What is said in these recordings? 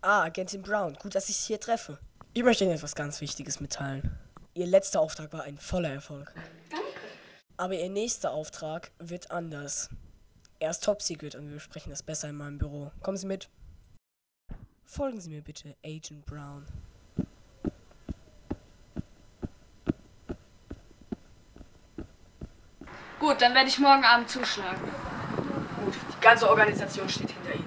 Ah, Agentin Brown, gut, dass ich Sie hier treffe. Ich möchte Ihnen etwas ganz Wichtiges mitteilen. Ihr letzter Auftrag war ein voller Erfolg. Danke. Aber Ihr nächster Auftrag wird anders. Er ist top secret und wir besprechen das besser in meinem Büro. Kommen Sie mit. Folgen Sie mir bitte, Agent Brown. Gut, dann werde ich morgen Abend zuschlagen. Gut, die ganze Organisation steht hinter Ihnen.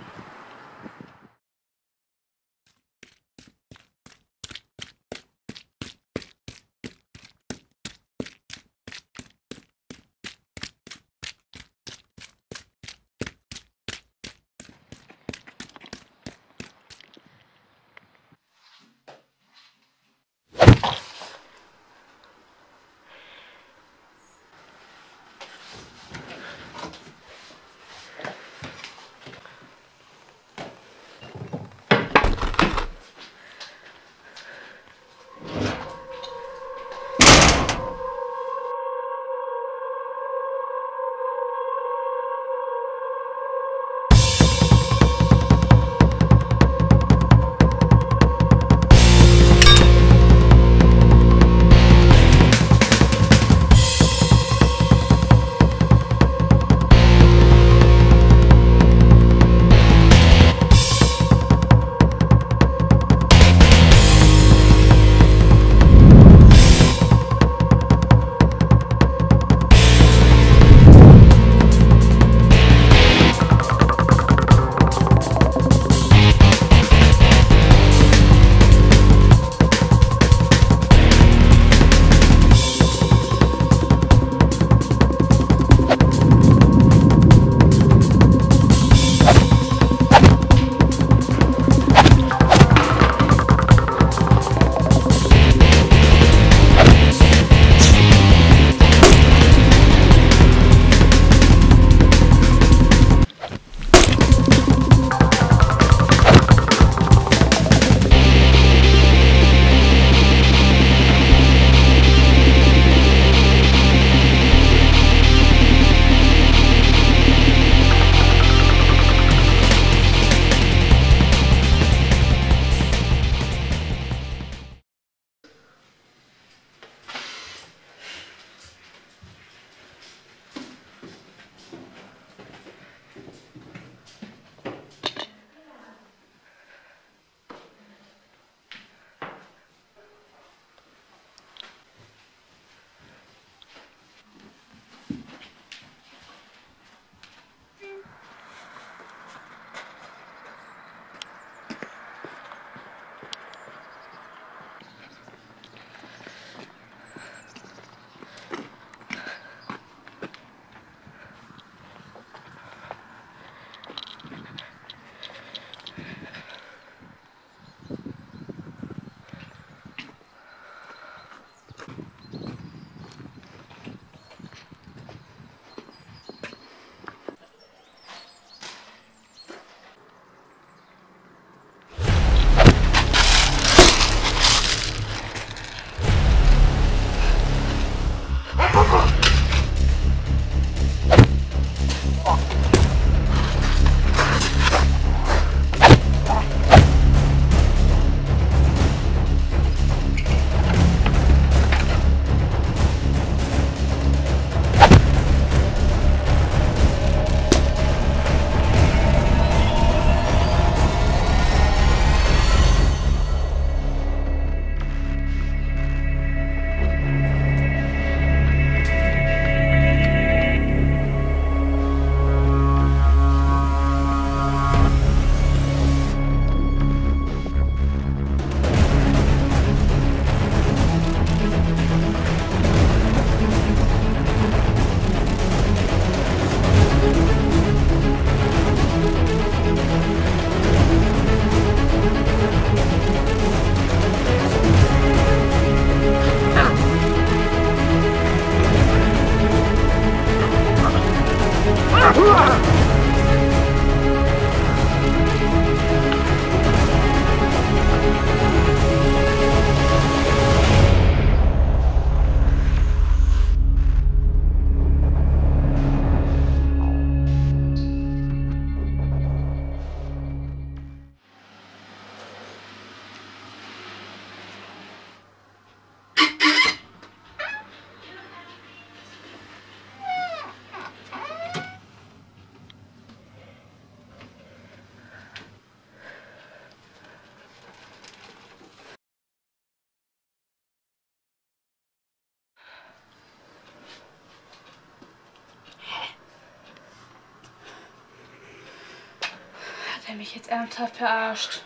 Mich jetzt ernsthaft verarscht.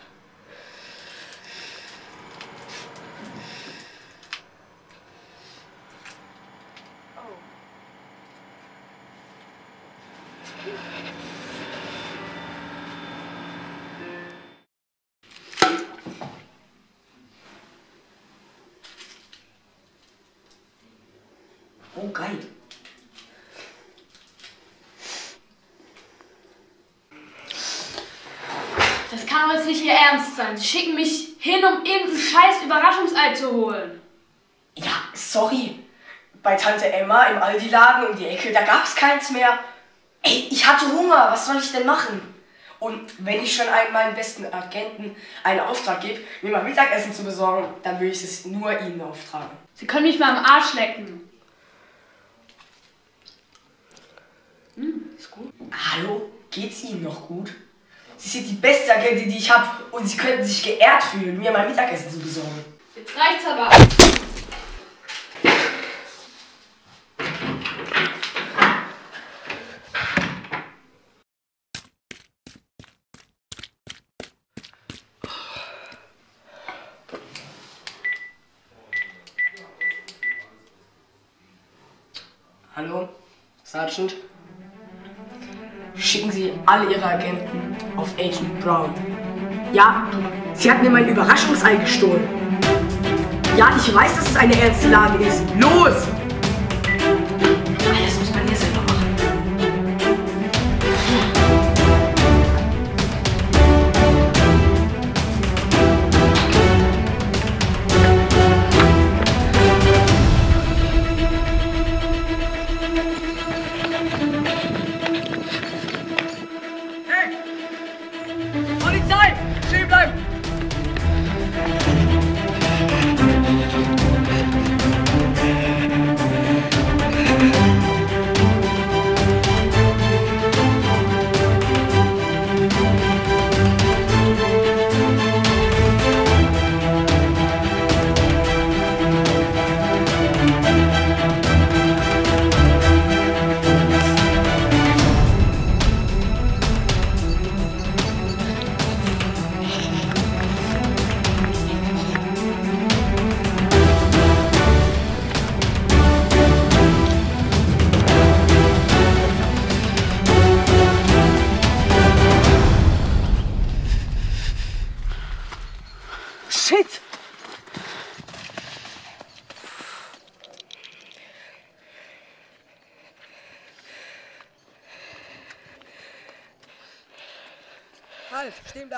Oh, Das kann doch jetzt nicht Ihr Ernst sein. Sie schicken mich hin, um irgendein scheiß Überraschungsei zu holen. Ja, sorry. Bei Tante Emma im Aldi-Laden um die Ecke, da gab's keins mehr. Ey, ich hatte Hunger, was soll ich denn machen? Und wenn ich schon einem meinen besten Agenten einen Auftrag gebe, mir mal Mittagessen zu besorgen, dann will ich es nur ihnen auftragen. Sie können mich mal am Arsch lecken. Hm, ist gut. Hallo, geht's Ihnen noch gut? Sie sind die beste Agentin, die ich habe und Sie könnten sich geehrt fühlen, mir mein Mittagessen zu besorgen. Jetzt reicht's aber. Hallo, Sergeant? Schicken Sie alle Ihre Agenten auf Agent Brown. Ja, sie hat mir mein Überraschungsei gestohlen. Ja, ich weiß, dass es eine ernste Lage ist. Los! Polizei! Stehen bleiben!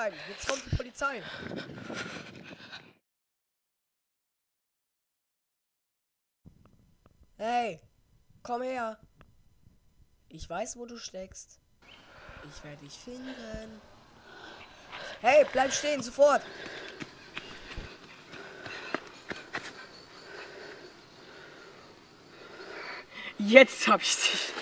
Bleiben. Jetzt kommt die Polizei. Hey, komm her. Ich weiß, wo du steckst. Ich werde dich finden. Hey, bleib stehen, sofort. Jetzt hab ich dich.